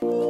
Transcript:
oh